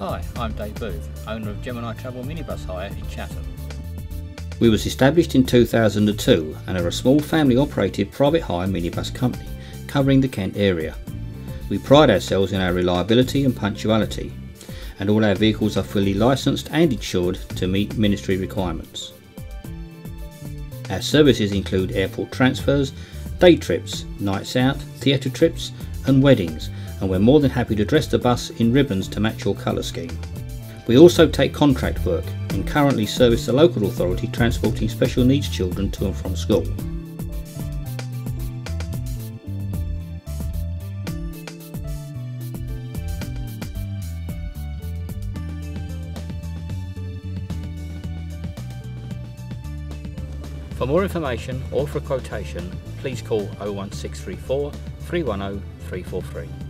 Hi, I'm Dave Booth, owner of Gemini Travel Minibus Hire in Chatham. We was established in 2002 and are a small family operated private hire minibus company covering the Kent area. We pride ourselves in our reliability and punctuality and all our vehicles are fully licensed and insured to meet ministry requirements. Our services include airport transfers, day trips, nights out, theatre trips and weddings and we're more than happy to dress the bus in ribbons to match your colour scheme. We also take contract work and currently service the local authority transporting special needs children to and from school. For more information or for a quotation, please call 01634 310 343.